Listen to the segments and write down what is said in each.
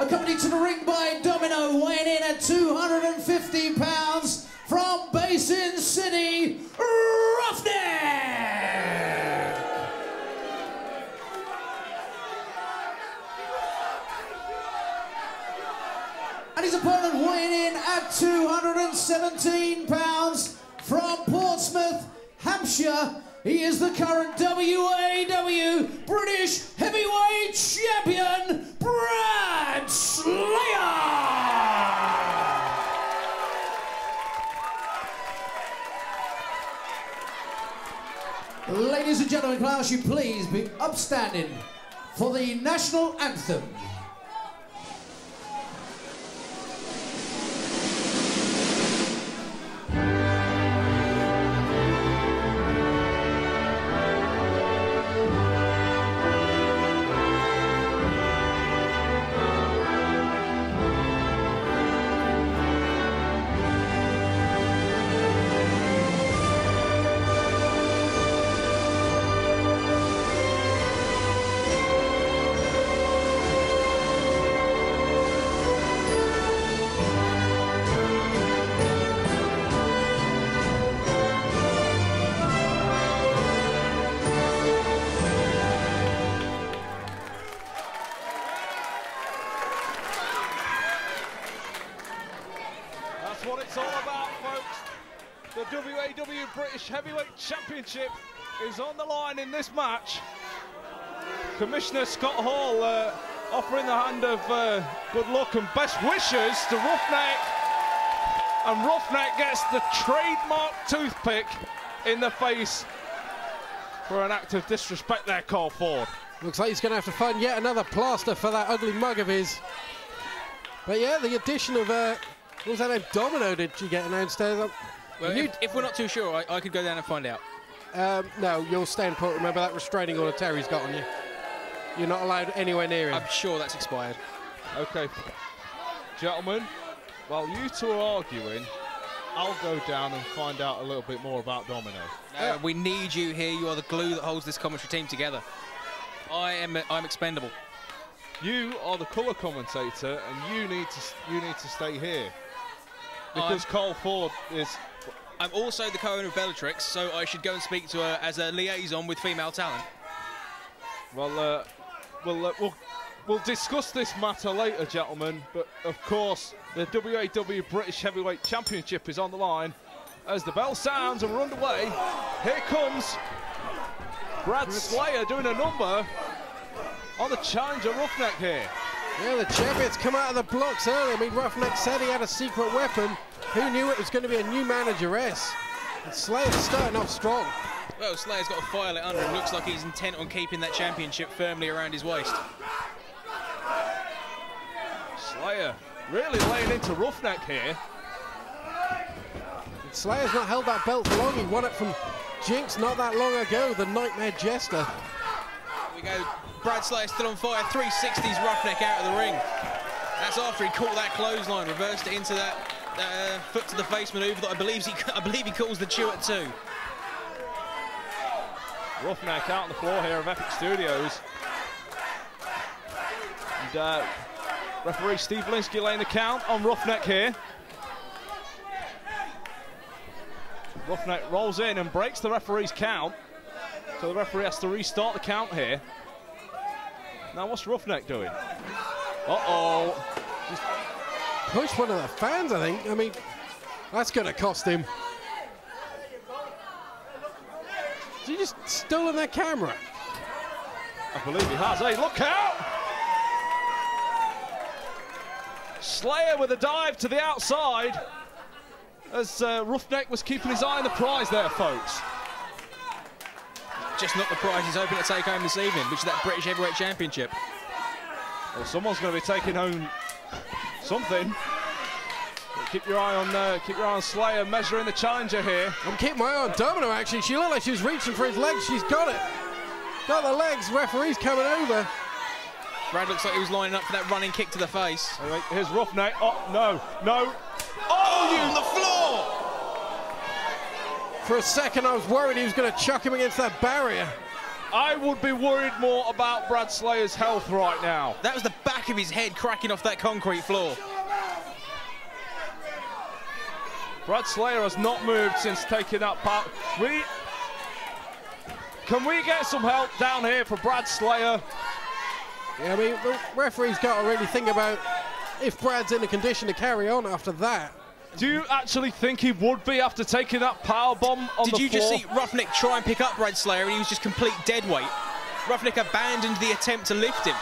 accompanied to the ring by Domino, weighing in at 250 pounds from Basin City, Ruffneck. And his opponent weighing in at 217 pounds from Portsmouth, Hampshire. He is the current WAW British Heavyweight Champion, Brad Slayer. Ladies and gentlemen, can I ask you please be upstanding for the national anthem? Championship is on the line in this match. Commissioner Scott Hall uh, offering the hand of uh, good luck and best wishes to Ruffneck. And Ruffneck gets the trademark toothpick in the face for an act of disrespect there, Cole Ford. Looks like he's going to have to find yet another plaster for that ugly mug of his. But yeah, the addition of, uh, what was that name? Domino did you get announced there? Well, You- if, if we're not too sure, I, I could go down and find out. Um, no, you'll stand put. Remember that restraining order Terry's got on you. You're not allowed anywhere near him. I'm sure that's expired. Okay, gentlemen, while you two are arguing, I'll go down and find out a little bit more about Domino. Uh, we need you here. You are the glue that holds this commentary team together. I am I'm expendable. You are the colour commentator, and you need to you need to stay here because Cole Ford is. I'm also the co-owner of Bellatrix, so I should go and speak to her as a liaison with female talent. Well, uh, we'll, uh, we'll we'll discuss this matter later, gentlemen. But of course, the WAW British Heavyweight Championship is on the line. As the bell sounds and we're underway, here comes Brad Slayer doing a number on the challenger Ruffneck here. Yeah, the champions come out of the blocks early. I mean, Ruffneck said he had a secret weapon. Who knew it was going to be a new manageress? And Slayer's starting off strong. Well, Slayer's got a file it under him. Looks like he's intent on keeping that championship firmly around his waist. Slayer really laying into Ruffneck here. And Slayer's not held that belt for long. He won it from Jinx not that long ago, the Nightmare Jester. We go. Brad Slayer still on fire. 360s Ruffneck out of the ring. That's after he caught that clothesline, reversed it into that, that uh, foot to the face maneuver that I believe he I believe he calls the chew at two. Ruffneck out on the floor here of Epic Studios. And uh, referee Steve Linsky laying the count on Ruffneck here. Ruffneck rolls in and breaks the referee's count. So the referee has to restart the count here. Now what's Ruffneck doing? Uh-oh. Pushed one of the fans, I think. I mean, that's going to cost him. Has he just stolen their camera? I believe he has. Hey, look out! Slayer with a dive to the outside. As uh, Ruffneck was keeping his eye on the prize there, folks. Just not the prize he's hoping to take home this evening, which is that British Heavyweight Championship. Well, someone's going to be taking home something. But keep your eye on uh, keep your eye on Slayer measuring the challenger here. I'm keeping my eye on Domino, actually. She looked like she was reaching for his legs. She's got it. Got the legs. Referee's coming over. Brad looks like he was lining up for that running kick to the face. Oh, wait, here's Ruffneck. Oh, no, no. Oh, you on the floor! For a second, I was worried he was going to chuck him against that barrier. I would be worried more about Brad Slayer's health right now. That was the back back of his head cracking off that concrete floor. Brad Slayer has not moved since taking that part. We can we get some help down here for Brad Slayer? Yeah, I mean, the referee's got to really think about if Brad's in a condition to carry on after that. Do you actually think he would be after taking that power bomb on Did the you floor? just see Ruffneck try and pick up Brad Slayer and he was just complete dead weight? Ruffneck abandoned the attempt to lift him.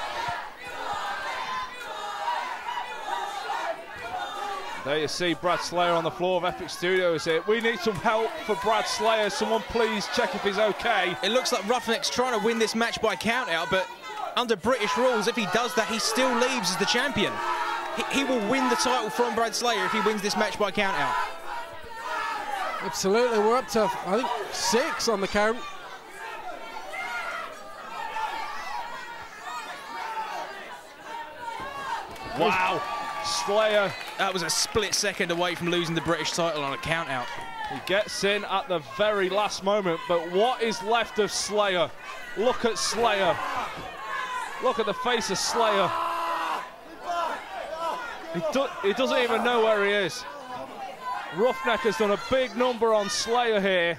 There you see Brad Slayer on the floor of Epic Studios here. We need some help for Brad Slayer. Someone please check if he's okay. It looks like Ruffneck's trying to win this match by count out, but under British rules, if he does that, he still leaves as the champion. He, he will win the title from Brad Slayer if he wins this match by count out. Absolutely, we're up to, I think, six on the count. Wow. Slayer, That was a split second away from losing the British title on a count out. he gets in at the very last moment, but what is left of Slayer? Look at Slayer. Look at the face of Slayer. He, do, he doesn't even know where he is. Ruffneck has done a big number on Slayer here.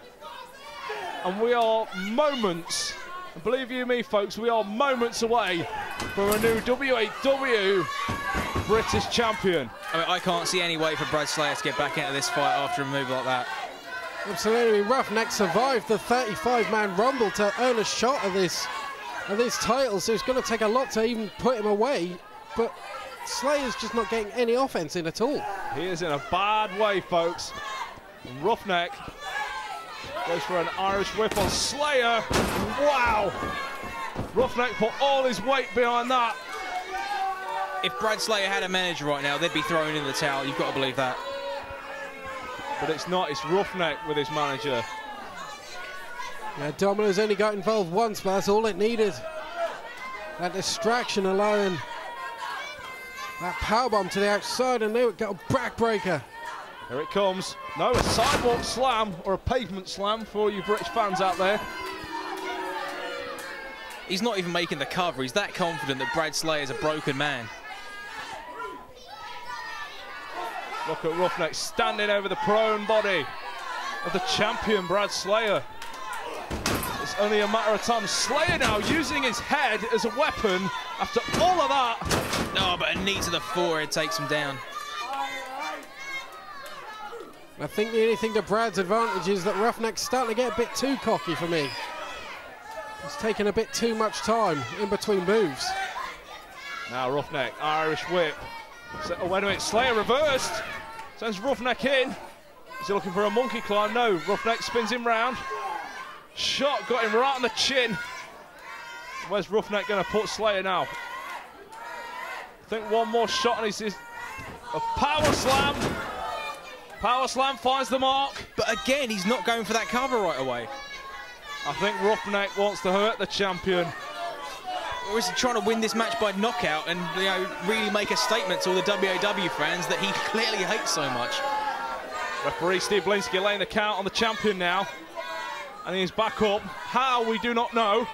And we are moments, and believe you me, folks, we are moments away from a new WAW British champion. I mean, I can't see any way for Brad Slayer to get back into this fight after a move like that. Absolutely, Ruffneck survived the 35-man rumble to earn a shot at this, at this title, so it's going to take a lot to even put him away. But Slayer's just not getting any offense in at all. He is in a bad way, folks. Ruffneck goes for an Irish whip on Slayer. Wow! Ruffneck put all his weight behind that. If Brad Slayer had a manager right now, they'd be throwing in the towel. You've got to believe that. But it's not, it's Ruffneck with his manager. Yeah, Domino's only got involved once, but that's all it needed. That distraction allowing that powerbomb to the outside, and now it got a backbreaker. Here it comes. No, a sidewalk slam or a pavement slam for you British fans out there. He's not even making the cover. He's that confident that Brad Slayer is a broken man. Look at Ruffneck standing over the prone body of the champion Brad Slayer. It's only a matter of time. Slayer now using his head as a weapon after all of that. No, but a knee to the forehead takes him down. I think the only thing to Brad's advantage is that Ruffneck's starting to get a bit too cocky for me. He's taking a bit too much time in between moves. Now Ruffneck, Irish whip. So, oh, wait a minute, Slayer reversed. Sends Ruffneck in. Is he looking for a monkey climb? No, Ruffneck spins him round. Shot got him right on the chin. Where's Ruffneck going to put Slayer now? I think one more shot and he's a power slam. Power slam finds the mark. But again, he's not going for that cover right away. I think Ruffneck wants to hurt the champion. Or is he trying to win this match by knockout and you know really make a statement to all the WAW fans that he clearly hates so much? Referee Steve Linsky laying the count on the champion now. And he's back up. How, we do not know.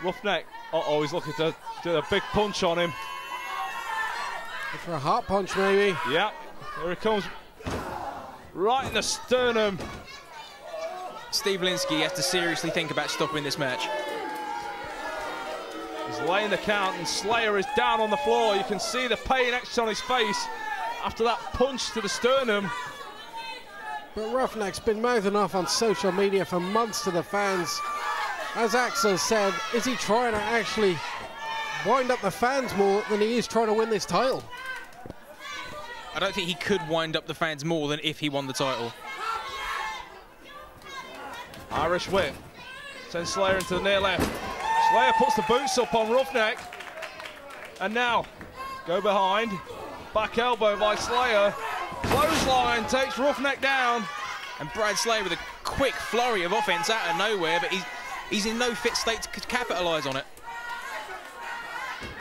Ruffneck. Uh-oh, he's looking to do a big punch on him. For a heart punch, maybe. Yeah, here it comes. Right in the sternum. Steve Linsky has to seriously think about stopping this match. He's laying the count and Slayer is down on the floor. You can see the pain etched on his face after that punch to the sternum. But Ruffneck's been mouthing off on social media for months to the fans. As Axel said, is he trying to actually wind up the fans more than he is trying to win this title? I don't think he could wind up the fans more than if he won the title. Irish whip. Sends Slayer into the near left. Slayer puts the boots up on Ruffneck. And now, go behind. Back elbow by Slayer. Clothesline takes Ruffneck down. And Brad Slayer with a quick flurry of offense out of nowhere, but he's he's in no fit state to capitalise on it.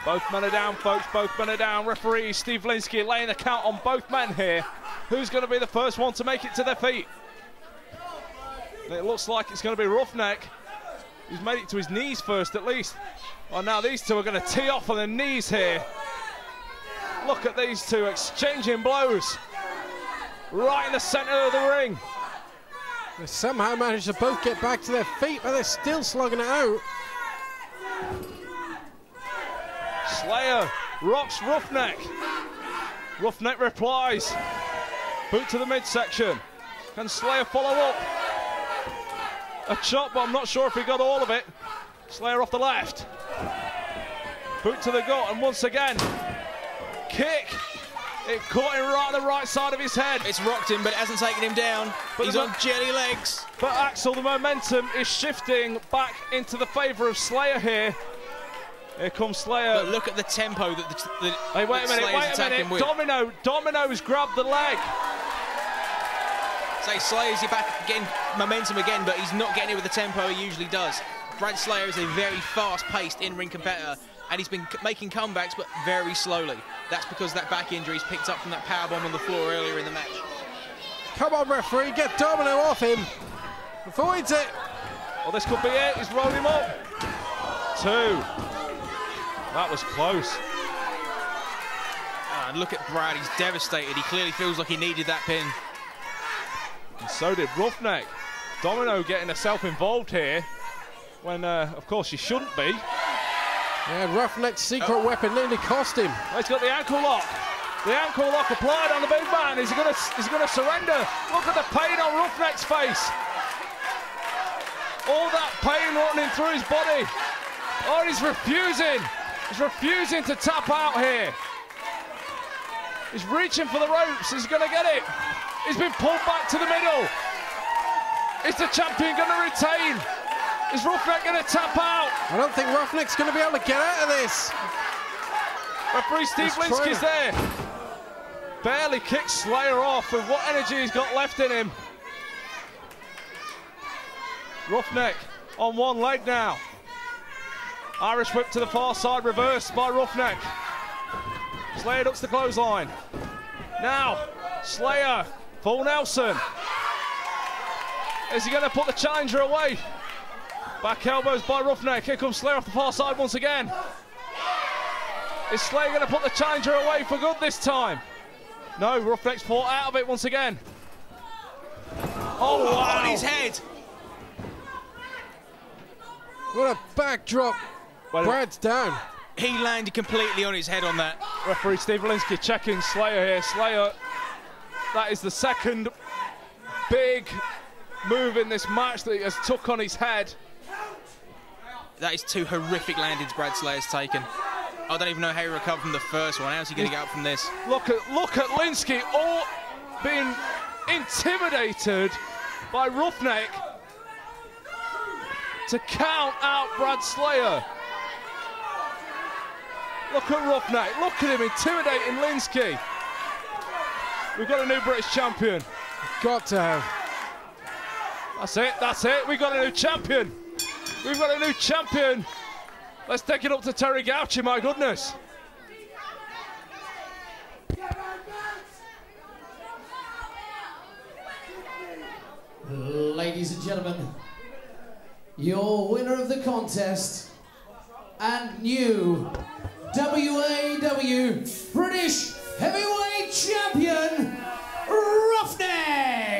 Both men are down, folks. Both men are down. Referee Steve Linsky laying the count on both men here. Who's going to be the first one to make it to their feet? It looks like it's going to be Ruffneck. He's made it to his knees first, at least. Well, now these two are going to tee off on their knees here. Look at these two exchanging blows. Right in the centre of the ring. They somehow managed to both get back to their feet, but they're still slugging it out. Slayer rocks Ruffneck. Ruffneck replies. Boot to the midsection. Can Slayer follow up? A chop, but I'm not sure if he got all of it. Slayer off the left. Boot to the gut, and once again, kick. It caught him right on the right side of his head. It's rocked him, but it hasn't taken him down. But He's on jelly legs. But Axel, the momentum is shifting back into the favour of Slayer here. Here comes Slayer. But look at the tempo that the, the Hey, wait a minute, Slayer's wait a attacking minute. with. Domino, Domino's grabbed the leg. Say Slayer's back getting momentum again, but he's not getting it with the tempo he usually does. Brad Slayer is a very fast-paced in-ring competitor, and he's been c- making comebacks, but very slowly. That's because that back injury he's picked up from that powerbomb on the floor earlier in the match. Come on, referee, get Domino off him. Avoids it. Well, this could be it. He's rolled him up. Two. That was close. Ah, and look at Brad, he's devastated. He clearly feels like he needed that pin. And so did Ruffneck. Domino getting herself involved here when, uh, of course, she shouldn't be. And Ruffneck's secret Oh. weapon nearly cost him. Oh, he's got the ankle lock. The ankle lock applied on the big man. Is he going to? Is he going to surrender? Look at the pain on Ruffneck's face. All that pain running through his body. Oh, he's refusing. He's refusing to tap out here. He's reaching for the ropes. He's going to get it. He's been pulled back to the middle. Is the champion going to retain? Is Ruffneck going to tap out? I don't think Ruffneck's going to be able to get out of this. Referee Steve Linsky's there. Barely kicks Slayer off with what energy he's got left in him. Ruffneck on one leg now. Irish whip to the far side, reversed by Ruffneck. Slayer ducks the clothesline. Now, Slayer, full Nelson. Is he going to put the challenger away? Back elbows by Ruffneck. Here comes Slayer off the far side once again. Is Slayer going to put the challenger away for good this time? No, Ruffneck's fought out of it once again. Oh, wow. On his head. What a backdrop. Well, Brad's down. He landed completely on his head on that. referee Steve Linsky checking Slayer here. Slayer, that is the second big move in this match that he has took on his head. That is two horrific landings Brad Slayer's taken. I don't even know how he recovered from the first one. How's he going to get up from this? Look at look at Linsky all being intimidated by Ruffneck to count out Brad Slayer. Look at Ruffneck. Look at him intimidating Linsky. We've got a new British champion. Got to have. That's it. That's it. We've got a new champion. We've got a new champion. Let's take it up to Terry Gauchi. My goodness. Ladies and gentlemen, your winner of the contest and new WAW British Heavyweight Champion, Ruffneck!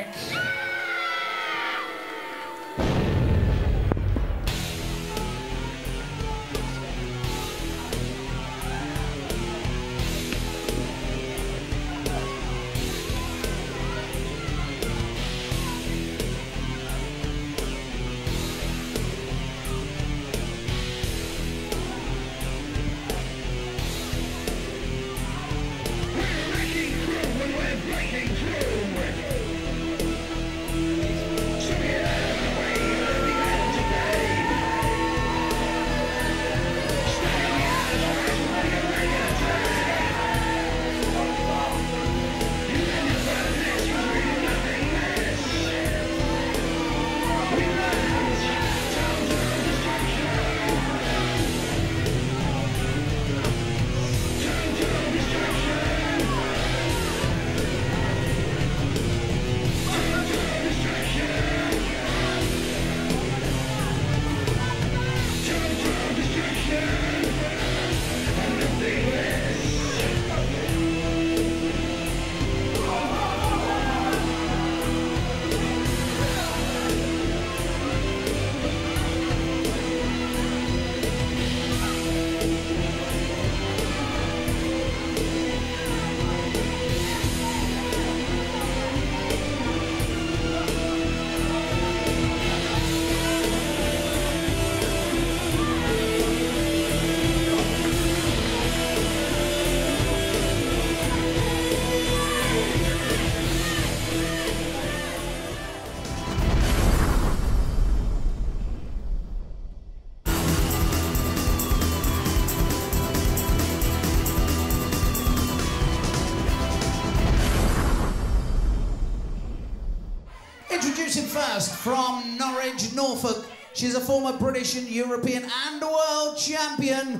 First from Norwich, Norfolk. She's a former British and European and world champion,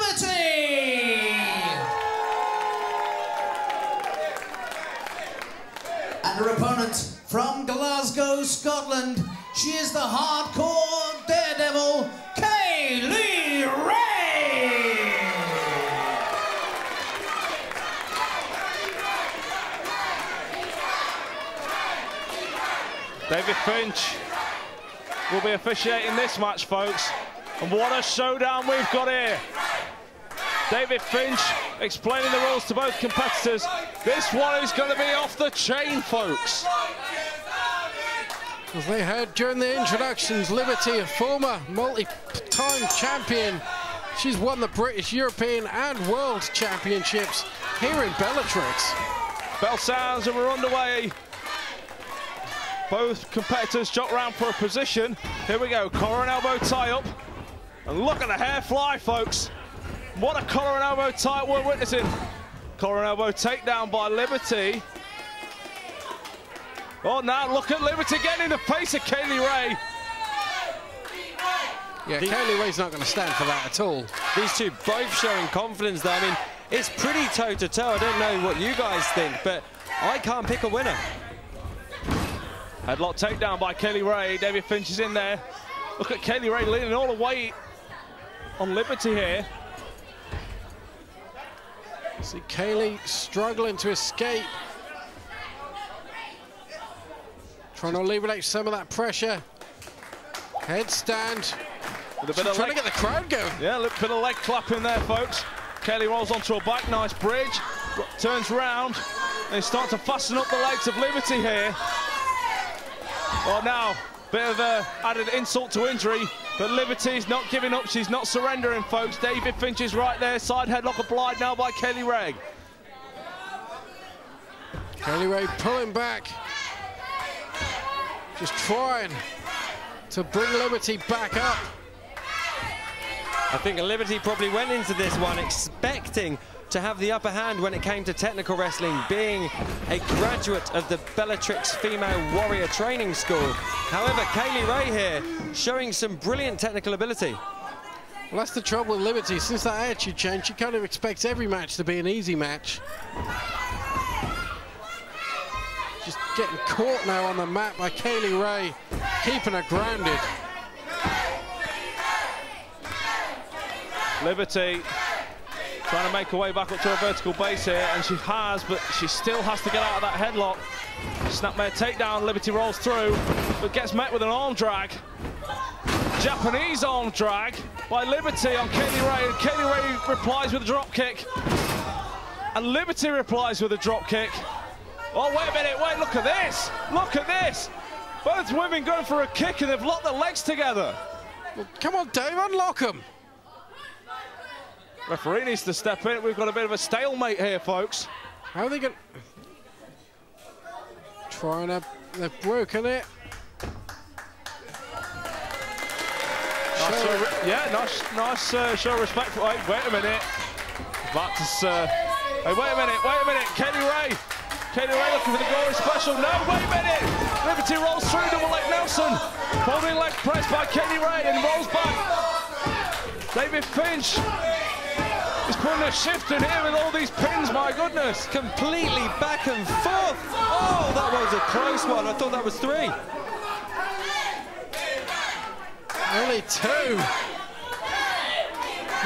Liberty! And her opponent from Glasgow, Scotland. She is the hardcore David Finch will be officiating this match, folks. And what a showdown we've got here. David Finch explaining the rules to both competitors. This one is going to be off the chain, folks. As they heard during the introductions, Liberty, a former multi-time champion. She's won the British, European and World Championships here in Bellatrix. Bell sounds and we're underway. Both competitors jot round for a position. Here we go, collar and elbow tie up. And look at the hair fly, folks. What a collar and elbow tie we're witnessing. Collar and elbow takedown by Liberty. Oh, now look at Liberty getting in the face of Kay Lee Ray. Yeah, Kay Lee Ray's not going to stand for that at all. These two both showing confidence there. I mean, it's pretty toe-to-toe. -to -toe. I don't know what you guys think, but I can't pick a winner. Headlock takedown by Kay Lee Ray. David Finch is in there. Look at Kay Lee Ray leaning all the way on Liberty here. See Kay Lee struggling to escape. Trying to alleviate some of that pressure. Headstand. With a bit of trying leg. to get the crowd going. Yeah, a little bit of leg clapping there, folks. Kay Lee rolls onto a back, nice bridge. Turns round They start to fasten up the legs of Liberty here. Well, now, bit of a added insult to injury, but Liberty's not giving up. She's not surrendering, folks. David Finch is right there. Side headlock applied now by Kay Lee Ray. Kay Lee Ray pulling back. Just trying to bring Liberty back up. I think Liberty probably went into this one expecting to have the upper hand when it came to technical wrestling, being a graduate of the Bellatrix Female Warrior Training School. However, Kay Lee Ray here showing some brilliant technical ability. Well, that's the trouble with Liberty. Since that attitude change, she kind of expects every match to be an easy match. Just getting caught now on the mat by Kay Lee Ray, keeping her grounded. Liberty trying to make her way back up to a vertical base here, and she has, but she still has to get out of that headlock. Snapmare takedown, Liberty rolls through, but gets met with an arm drag. Japanese arm drag by Liberty on Kay Lee Ray, and Kay Lee Ray replies with a drop kick. And Liberty replies with a drop kick. Oh, wait a minute, wait, look at this! Look at this! Both women going for a kick and they've locked their legs together. Well, come on, Dave, unlock them. Referee needs to step in. We've got a bit of a stalemate here, folks. How are they going Trying to... They've broken it. Nice show, re- yeah, nice, nice uh, show of respect. Wait, wait a minute. That is. Uh, hey, wait a minute, wait a minute. Kenny Ray. Kenny Ray looking for the gory special. No, wait a minute. Liberty rolls through, double leg Nelson. Holding leg press by Kenny Ray and rolls back. David Finch putting a shift in here with all these pins, my goodness. Completely back and forth. Oh, that was a close one. I thought that was three. Only two.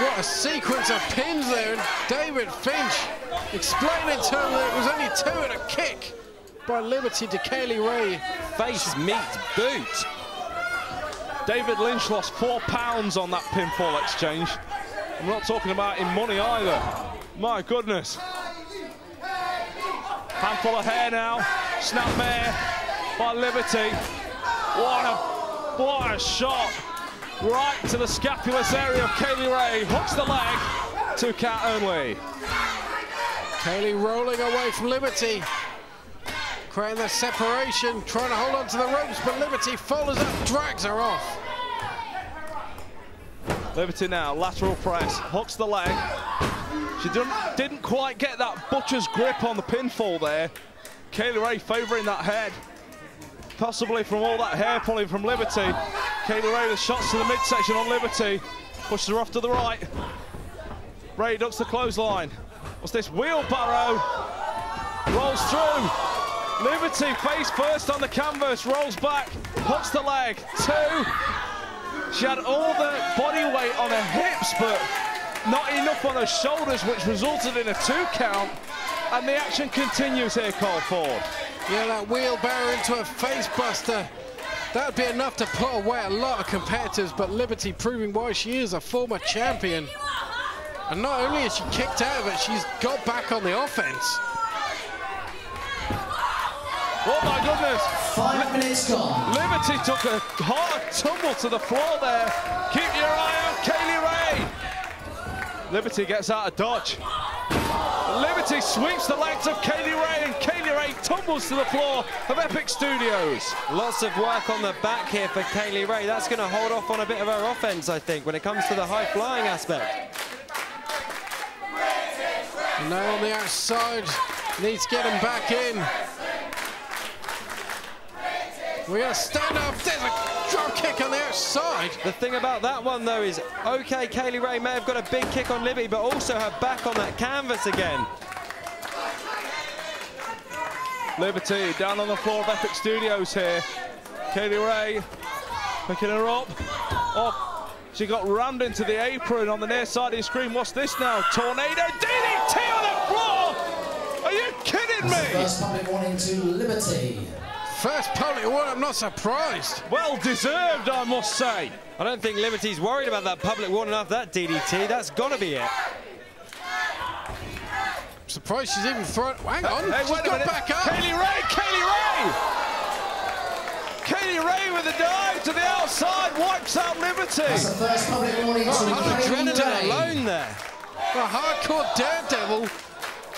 What a sequence of pins there. And David Finch explaining to him that it was only two and a kick by Liberty to Kay Lee Ray. Face meets boot. David Finch lost four pounds on that pinfall exchange. I'm not talking about in money either. My goodness. Handful of hair now. Snap Snapmare by Liberty. What a, what a shot. Right to the scapulous area of Kay Lee Ray. Hooks the leg. Two count only. Kay Lee rolling away from Liberty. Creating the separation, trying to hold on to the ropes, but Liberty follows up, drags her off. Liberty now, lateral press, hooks the leg. She didn't, didn't quite get that butcher's grip on the pinfall there. Kay Lee Ray favouring that head. possibly from all that hair pulling from Liberty. Kay Lee Ray, the shots to the midsection on Liberty. Pushes her off to the right. Ray ducks the clothesline. What's this? Wheelbarrow. Rolls through. Liberty face first on the canvas, rolls back, hooks the leg. Two. She had all the body weight on her hips, but not enough on her shoulders, which resulted in a two count. And the action continues here, Cole Ford. Yeah, that wheelbarrow into a face buster. That'd be enough to put away a lot of competitors, but Liberty proving why she is a former champion. And not only is she kicked out of it, she's got back on the offense. Oh my goodness. Five minutes gone. Liberty took a hard tumble to the floor there. Keep your eye on Kay Lee Ray. Liberty gets out of dodge. Liberty sweeps the legs of Kay Lee Ray and Kay Lee Ray tumbles to the floor of Epic Studios. Lots of work on the back here for Kay Lee Ray. That's going to hold off on a bit of her offense, I think, when it comes to the high flying aspect. And now on the outside, needs to get him back in. We got to stand up. There's a drop kick on the outside. The thing about that one, though, is okay, Kay Lee Ray may have got a big kick on Libby, but also her back on that canvas again. Liberty down on the floor of Epic Studios here. Kay Lee Ray picking her up. Oh, she got rammed into the apron on the near side of the screen. What's this now? Tornado DDT on the floor! Are you kidding me? First public warning to Liberty. First public one, I'm not surprised. Well deserved, I must say. I don't think Liberty's worried about that public warning after that DDT. That's got to be it. Surprised she's even thrown. Hang on, Hey, she's wait a got back up. Kay Lee Ray, Kay Lee Ray! Kay Lee Ray with a dive to the outside, wipes out Liberty. That's the first public warning to Oh, Kay Lee Adrenaline alone there. The hardcore daredevil.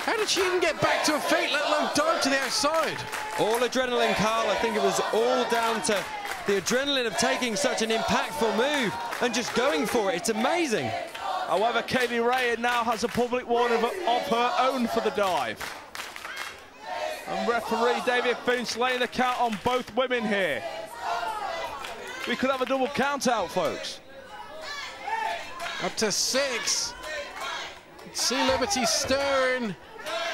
How did she even get back to her feet, let alone dive to the outside? All adrenaline, Carl. I think it was all down to the adrenaline of taking such an impactful move and just going for it. It's amazing. However, Kay Lee Ray now has a public warning of, of her own for the dive. And referee David Finch laying the count on both women here. We could have a double count out, folks. Up to six. See Liberty stirring,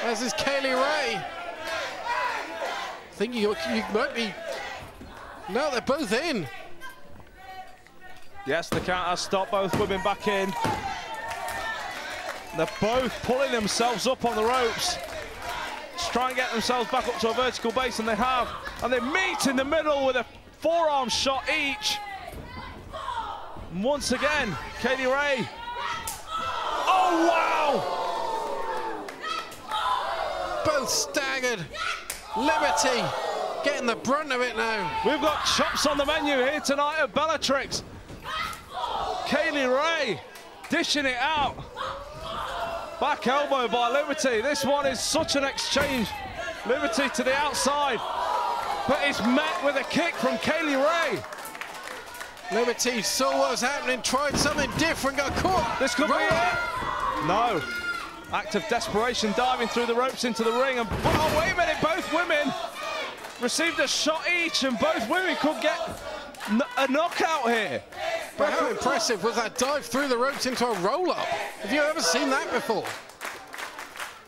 as is Kay Lee Ray. I think you, you might be. No, they're both in. Yes, the count has stopped both women back in. They're both pulling themselves up on the ropes. Just try and get themselves back up to a vertical base, and they have. And they meet in the middle with a forearm shot each. And once again, Katie Ray. Oh, wow! Both staggered. Liberty getting the brunt of it now. We've got chops on the menu here tonight at Bellatrix. Kay Lee Ray dishing it out. Back elbow by Liberty. This one is such an exchange. Liberty to the outside. But it's met with a kick from Kay Lee Ray. Liberty saw what was happening, tried something different, got caught. This could be it. No. Act of desperation diving through the ropes into the ring. And oh, wait a minute, both women received a shot each, and both women could get kn- a knockout here. But how impressive was that dive through the ropes into a roll-up? Have you ever seen that before?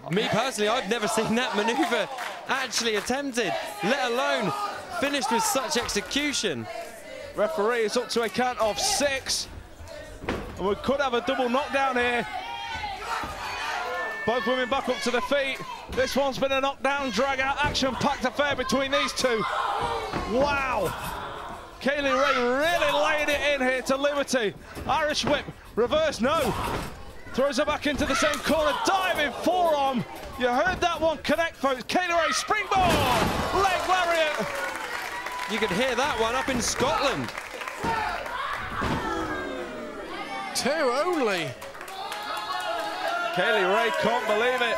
Me personally, I've never seen that maneuver actually attempted, let alone finished with such execution. Referee is up to a count of six. And we could have a double knockdown here. Both women back up to their feet. This one's been a knockdown, drag out, action packed affair between these two. Wow. Kay Lee Ray really laying it in here to Liberty. Irish whip, reverse, no. Throws her back into the same corner, diving forearm. You heard that one connect, folks. Kay Lee Ray, springboard, leg lariat. You could hear that one up in Scotland. Two only. Kay Lee Ray can't believe it.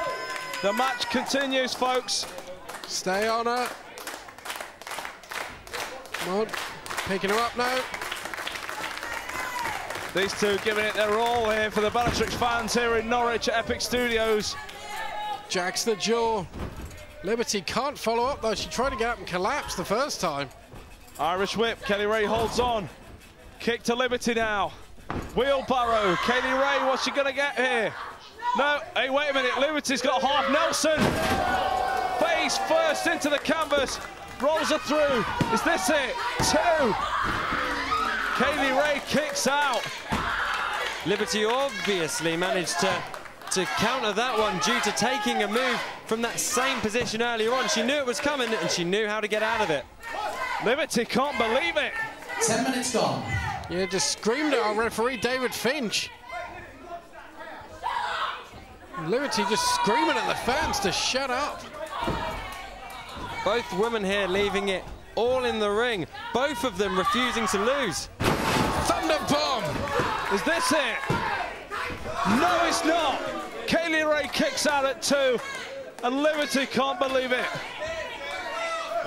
The match continues, folks. Stay on her. Come on, picking her up now. These two giving it their all here for the Bellatrix fans here in Norwich at Epic Studios. Jacks the jaw. Liberty can't follow up though. She tried to get up and collapse the first time. Irish whip, Kay Lee Ray holds on. Kick to Liberty now. Wheelbarrow, Kay Lee Ray, what's she gonna get here? No, hey, wait a minute, Liberty's got half Nelson. Face first into the canvas, rolls her through. Is this it? Two. Kay Lee Ray kicks out. Liberty obviously managed to, to counter that one due to taking a move from that same position earlier on. She knew it was coming and she knew how to get out of it. Liberty can't believe it. 10 minutes gone. Yeah, just screamed at our referee, David Finch. Liberty just screaming at the fans to shut up. Both women here leaving it all in the ring. Both of them refusing to lose. Thunder bomb! Is this it? No, it's not. Kay Lee Ray kicks out at two, and Liberty can't believe it.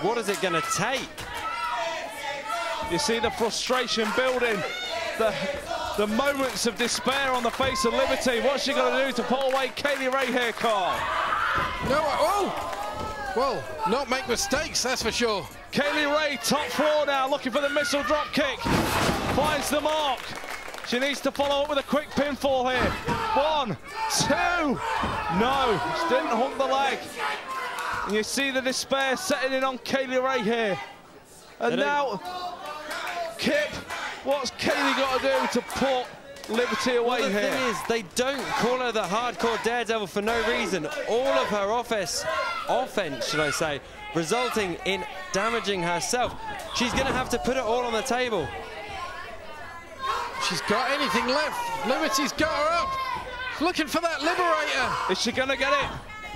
What is it going to take? You see the frustration building, the the moments of despair on the face of Liberty. What's she going to do to pull away Kay Lee Ray here, Carl? No, oh! Well, not make mistakes, that's for sure. Kay Lee Ray, top floor now, looking for the missile drop kick. Finds the mark. She needs to follow up with a quick pinfall here. One, two. No, she didn't hook the leg. And you see the despair setting in on Kay Lee Ray here. And now, Kip, what's Kay Lee got to do to put Liberty away well, the here? thing is, they don't call her the hardcore daredevil for no reason. All of her office, offense, should I say, resulting in damaging herself. She's going to have to put it all on the table. She's got anything left. Liberty's got her up. Looking for that liberator. Is she going to get it?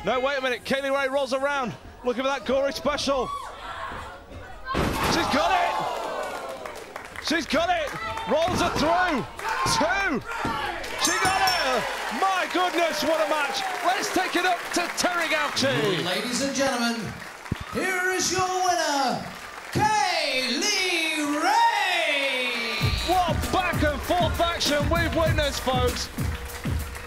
No, wait a minute. Kay Lee Ray rolls around, looking for that gory special. She's got it. She's got it. Rolls her through. Two. She got it. My goodness, what a match. Let's take it up to Terry Gauchi. Ladies and gentlemen, here is your winner, Kay Lee Ray! What back and forth action we've witnessed, folks.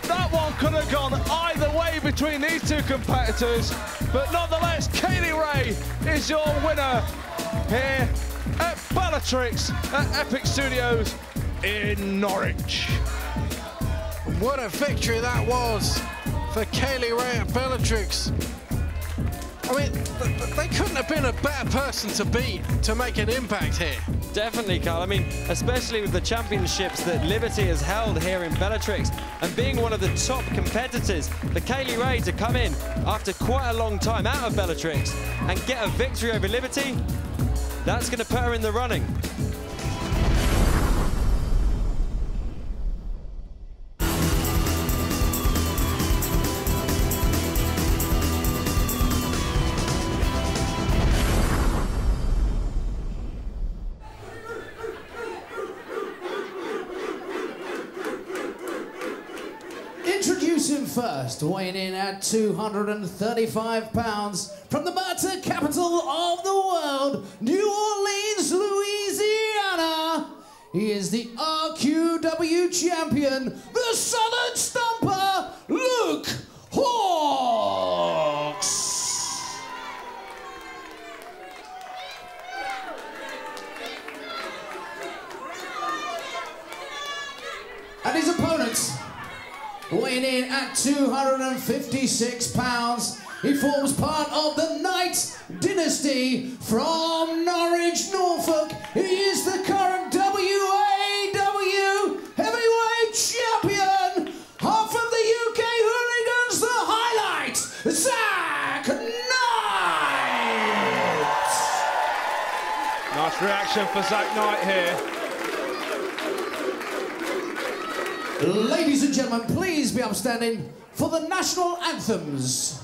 That one could have gone either way between these two competitors, but nonetheless, Kay Lee Ray is your winner here Bellatrix at Epic Studios in Norwich. What a victory that was for Kay Lee Ray at Bellatrix. I mean, th th they couldn't have been a better person to beat to make an impact here. Definitely, Carl. I mean, especially with the championships that Liberty has held here in Bellatrix and being one of the top competitors for Kay Lee Ray to come in after quite a long time out of Bellatrix and get a victory over Liberty, that's going to put her in the running. First, weighing in at 235 pounds from the murder capital of the world, New Orleans, Louisiana. He is the RQW champion, the Southern Stomper, Luke Hawx. And his opponents, weighing in at 256 pounds, he forms part of the Knight dynasty from Norwich, Norfolk. He is the current WAW heavyweight champion. Half of the UK hooligans, the highlight, Zak Knight. Nice reaction for Zak Knight here. Ladies and gentlemen, please be upstanding for the national anthems.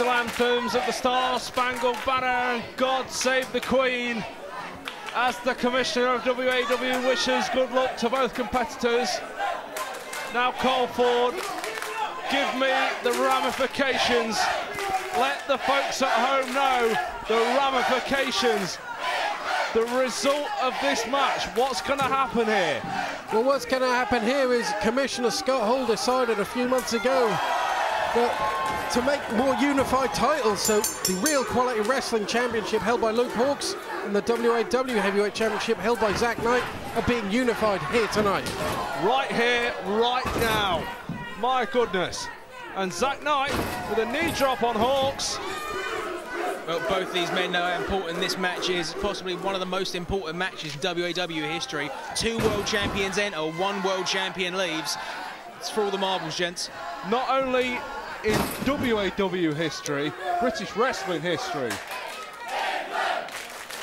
National anthems of the Star Spangled Banner God Save the Queen as the Commissioner of WAW wishes good luck to both competitors. Now Cole Ford, give me the ramifications. Let the folks at home know the ramifications. The result of this match, what's going to happen here? Well, what's going to happen here is Commissioner Scott Hall decided a few months ago that to make more unified titles, so the Real Quality Wrestling Championship held by Luke Hawx and the WAW Heavyweight Championship held by Zak Knight are being unified here tonight. Right here, right now. My goodness. And Zak Knight with a knee drop on Hawx. Well, both these men know how important this match is. Possibly one of the most important matches in WAW history. Two world champions enter, one world champion leaves. It's for all the marbles, gents. Not only in WAW history, British wrestling history.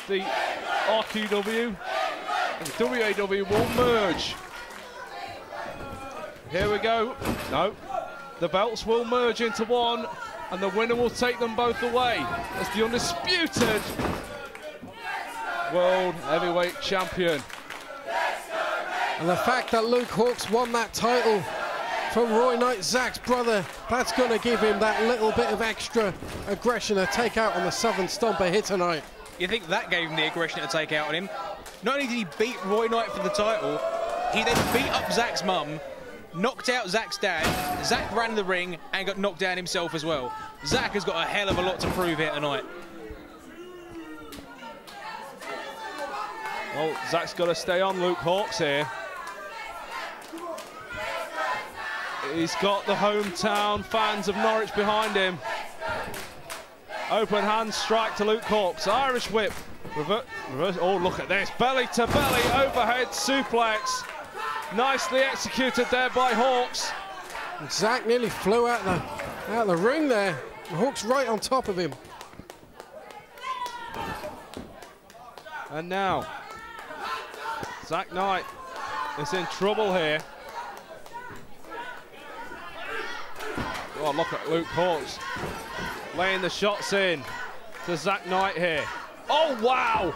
The RQW and the WAW will merge. Here we go. No. The belts will merge into one and the winner will take them both away as the undisputed World Heavyweight Champion. And the fact that Luke Hawx won that title from Roy Knight, Zak's brother, that's going to give him that little bit of extra aggression to take out on the Southern Stomper here tonight. You think that gave him the aggression to take out on him? Not only did he beat Roy Knight for the title, he then beat up Zak's mum, knocked out Zak's dad, Zak ran the ring and got knocked down himself as well. Zak has got a hell of a lot to prove here tonight. Well, Zak's got to stay on Luke Hawx here. He's got the hometown fans of Norwich behind him. Open hand strike to Luke Hawx. Irish whip. Rever reverse. Oh, look at this. Belly to belly overhead suplex. Nicely executed there by Hawx. Zak nearly flew out the, out the ring there. Hawx right on top of him. And now, Zak Knight is in trouble here. Oh, look at Luke Hawx laying the shots in to Zak Knight here. Oh, wow!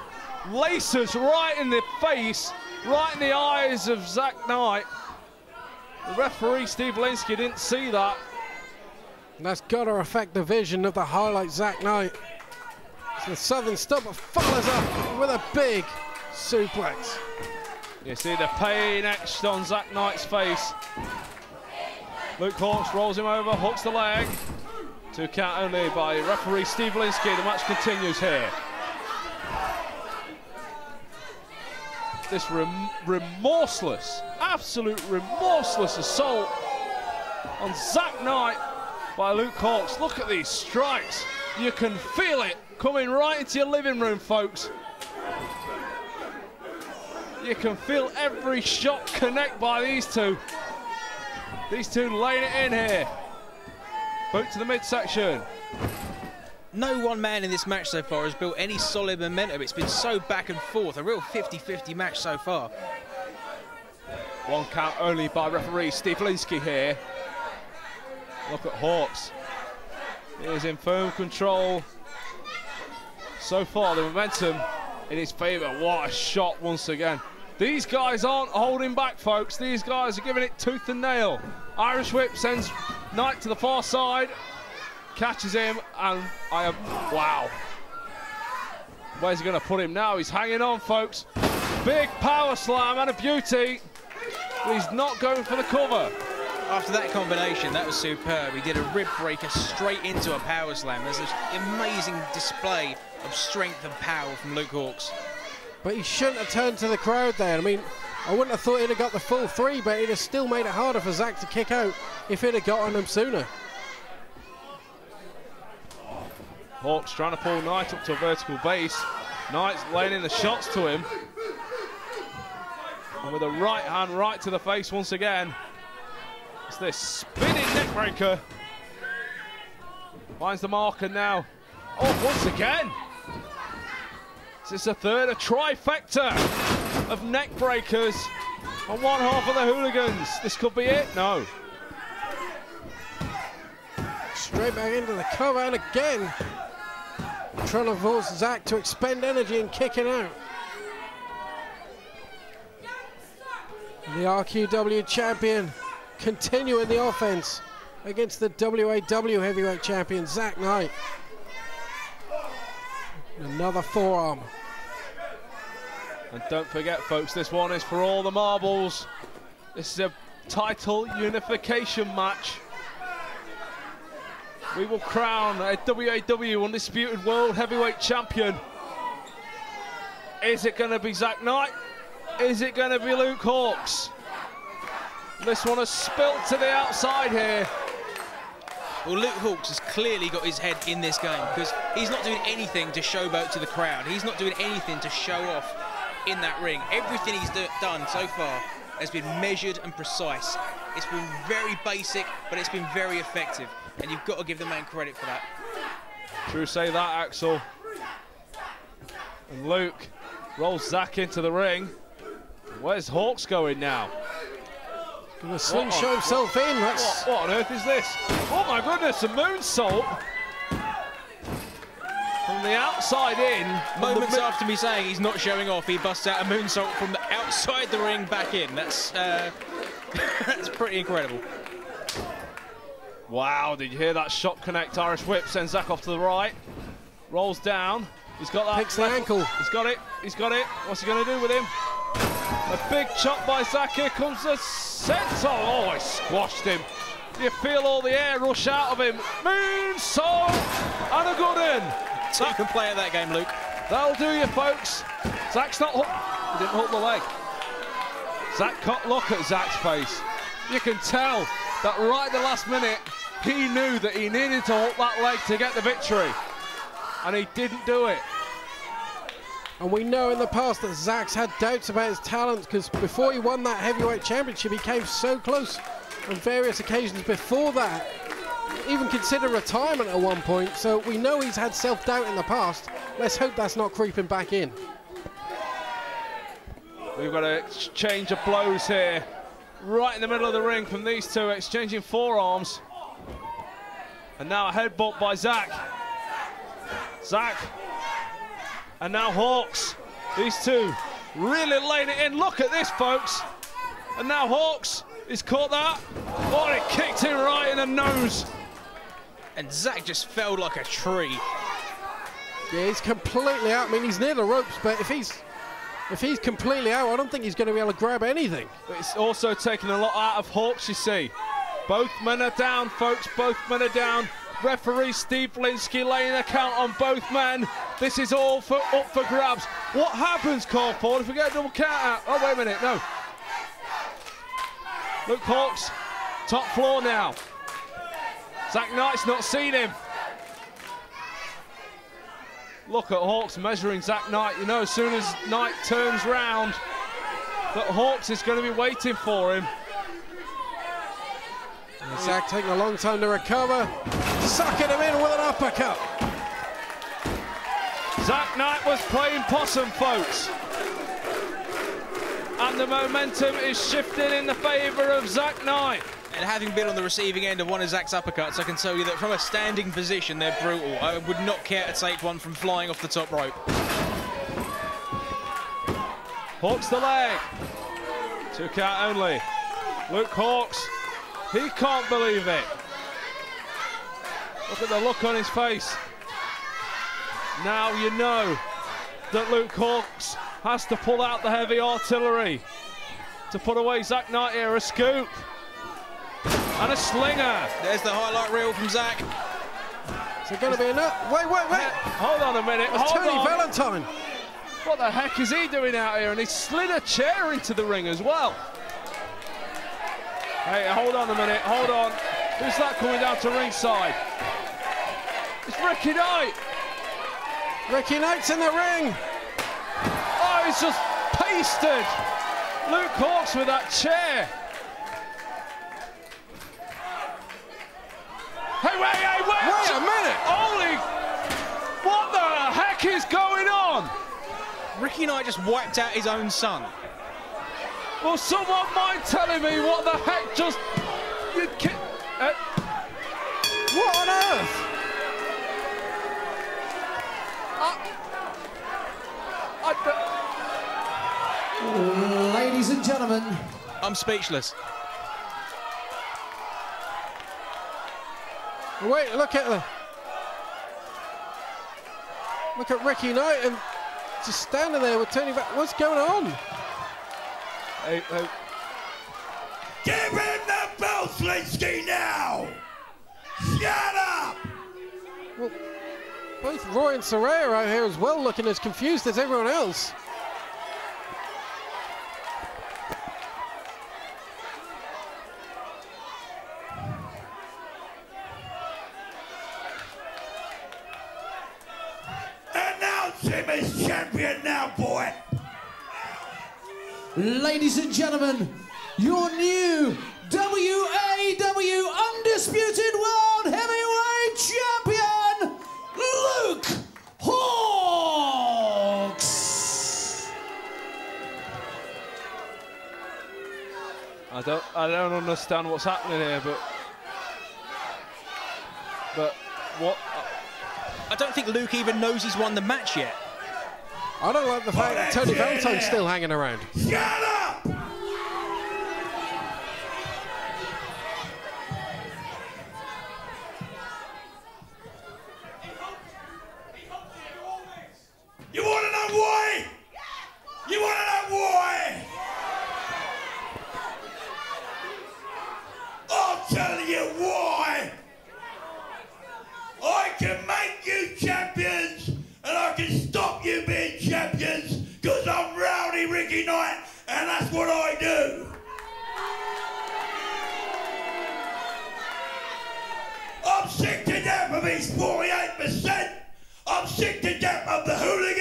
Laces right in the face, right in the eyes of Zak Knight. The referee, Steve Linsky, didn't see that. And that's got to affect the vision of the highlight Zak Knight. So the Southern Stomper follows up with a big suplex. You see the pain etched on Zak Knight's face. Luke Hawx rolls him over, hooks the leg. Two count only by referee Steve Linsky. The match continues here. This rem remorseless, absolute remorseless assault on Zak Knight by Luke Hawx. Look at these strikes. You can feel it coming right into your living room, folks. You can feel every shot connect by these two. These two laying it in here. Boot to the midsection. No one man in this match so far has built any solid momentum. It's been so back and forth, a real 50-50 match so far. One count only by referee Steve Linsky here. Look at Hawx. He is in firm control. So far, the momentum in his favour. What a shot once again. These guys aren't holding back, folks. These guys are giving it tooth and nail. Irish whip sends Knight to the far side. Catches him, and I am. Wow. Where's he going to put him now? He's hanging on, folks. Big power slam and a beauty. He's not going for the cover. After that combination, that was superb. He did a rib breaker straight into a power slam. There's an amazing display of strength and power from Luke Hawx. But he shouldn't have turned to the crowd there. I mean, I wouldn't have thought he'd have got the full three, but it has still made it harder for Zak to kick out if he'd have gotten him sooner. Hawx trying to pull Knight up to a vertical base. Knight's laying in the shots to him. And with a right hand right to the face once again. It's this spinning neckbreaker. Finds the marker now. Oh, once again. Is this a third? A trifecta of neck breakers on one half of the hooligans. This could be it. No. Straight back into the cover and again trying to force Zak to expend energy and kicking out. The RQW champion continuing the offense against the WAW heavyweight champion Zak Knight. Another forearm. And don't forget, folks, this one is for all the marbles. This is a title unification match. We will crown a WAW Undisputed World Heavyweight Champion. Is it going to be Zak Knight? Is it going to be Luke Hawx? This one has spilt to the outside here. Well, Luke Hawx has clearly got his head in this game because he's not doing anything to showboat to the crowd. He's not doing anything to show off in that ring. Everything he's do done so far has been measured and precise. It's been very basic, but it's been very effective. And you've got to give the man credit for that. True say that, Axel. And Luke rolls Zak into the ring. Where's Hawx going now? Gonna slingshot himself in. That's What, what on earth is this? Oh my goodness, a moonsault. From the outside in. Moments mi- after me saying he's not showing off, he busts out a moonsault from the outside the ring back in. That's uh, that's pretty incredible. Wow, did you hear that shot connect? Irish whip sends Zak off to the right. Rolls down. He's got that. Picks the ankle. He's got it. He's got it. What's he going to do with him? A big chop by Zak. Here comes the senton. Oh, I squashed him. You feel all the air rush out of him. Moonsault and a good one. You can play at that game, Luke. That'll do you, folks. Zak's not. He didn't hook the leg. Zak cut, look at Zak's face. You can tell that right at the last minute, he knew that he needed to hook that leg to get the victory. And he didn't do it. And we know in the past that Zak's had doubts about his talent because before he won that heavyweight championship, he came so close on various occasions before that. Even consider retirement at one point. So we know he's had self doubt in the past. Let's hope that's not creeping back in. We've got a exchange of blows here. Right in the middle of the ring from these two, exchanging forearms. And now a headbutt by Zak. Zak. And now Hawx. These two really laying it in. Look at this, folks. And now Hawx He's caught that. Oh, it kicked him right in the nose. And Zak just fell like a tree. Yeah, he's completely out. I mean, he's near the ropes, but if he's if he's completely out, I don't think he's going to be able to grab anything. It's also taken a lot out of Hawx, you see. Both men are down, folks. Both men are down. Referee Steve Linsky laying a count on both men. This is all for up for grabs. What happens, Corford, if we get a double count out? Oh, wait a minute, no. Luke Hawx, top floor now. Zak Knight's not seen him. Look at Hawx measuring Zak Knight. You know, as soon as Knight turns round, that Hawx is going to be waiting for him. Zak taking a long time to recover, sucking him in with an uppercut. Zak Knight was playing possum, folks. And the momentum is shifting in the favour of Zak Knight. And having been on the receiving end of one of Zak's uppercuts, I can tell you that from a standing position, they're brutal. I would not care to take one from flying off the top rope. Hawks the leg. Two count only. Luke Hawx. He can't believe it. Look at the look on his face. Now you know that Luke Hawx has to pull out the heavy artillery to put away Zak Knight here. A scoop and a slinger. There's the highlight reel from Zak. Is it going to be enough? Wait, wait, wait. Hold on a minute. It's Tony on. Valentine. What the heck is he doing out here? And he slid a chair into the ring as well. Hey, hold on a minute. Hold on. Who's that coming down to ringside? It's Ricky Knight. Ricky Knight's in the ring. Oh, he's just pasted Luke Hawx with that chair. Hey, wait, hey, wait. Wait a minute. Holy. What the heck is going on? Ricky Knight just wiped out his own son. Well, someone mind telling me what the heck just. You ki- uh, What on earth? Ladies and gentlemen, I'm speechless. Wait, look at the. Look at Ricky Knight and just standing there with Tony back. What's going on? Hey, hey, Give him the belt, Slinsky, now! Shut up! Well, Both Roy and Soraya are out here as well, looking as confused as everyone else. Ladies and gentlemen, your new WAW Undisputed World Heavyweight Champion, Luke Hawx. I don't, I don't understand what's happening here, but, but what? I don't think Luke even knows he's won the match yet. I don't like the fact that Tony Valentine's still hanging around. Shut To death of the hooligans.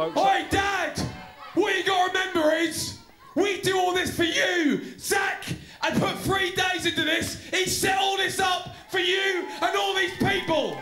Folks, Hey, Dad! You got to remember is, we do all this for you. Zach, I put three days into this. He set all this up for you and all these people.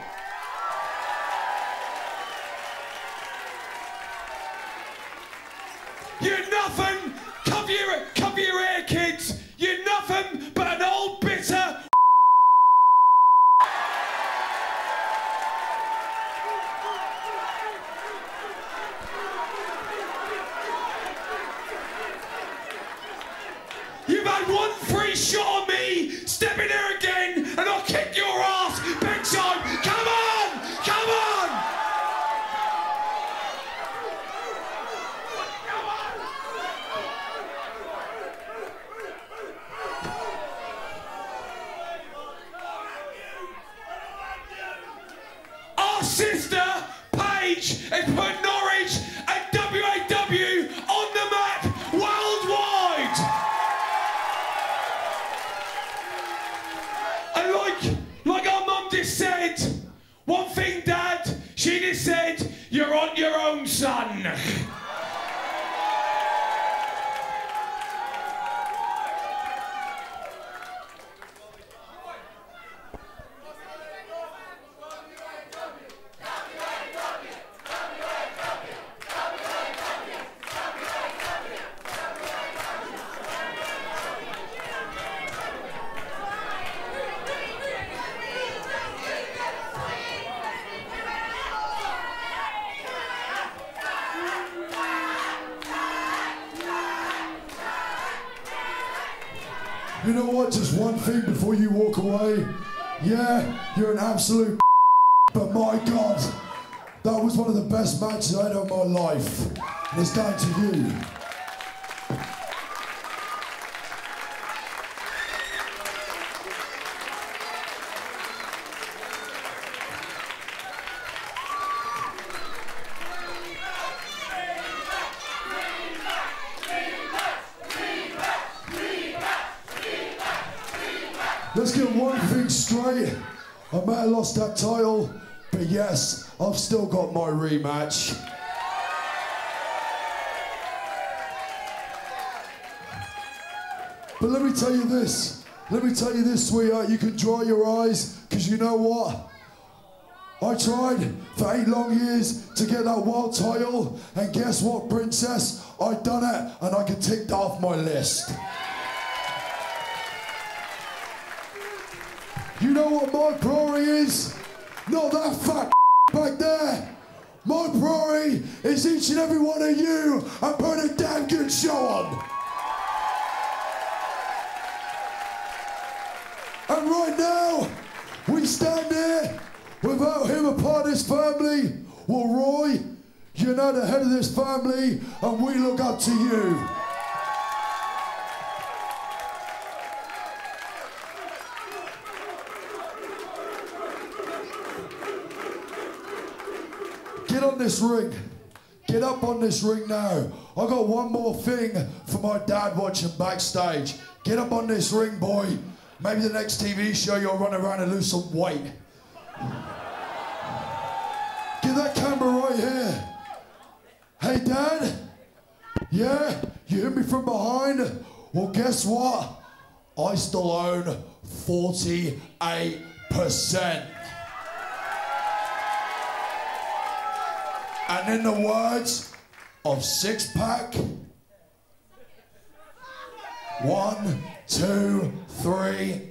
Know what? Just one thing before you walk away. Yeah, you're an absolute but my God, that was one of the best matches I had of my life. And it's down to you. Let's get one thing straight. I may have lost that title, but yes, I've still got my rematch. But let me tell you this. Let me tell you this, sweetheart. You can dry your eyes, because you know what? I tried for eight long years to get that world title, and guess what, princess? I done it, and I can tick that off my list. You know what my priority is? Not that fat back there. My priority is each and every one of you and putting a damn good show on. And right now, we stand here without him part of this family. Well, Roy, you're now the head of this family, and we look up to you. This ring. Get up on this ring now. I got one more thing for my dad watching backstage. Get up on this ring, boy. Maybe the next TV show you'll run around and lose some weight. Get that camera right here. Hey, Dad. Yeah, you hit me from behind. Well, guess what? I still own 48%. And in the words of Six Pack, one, two, three,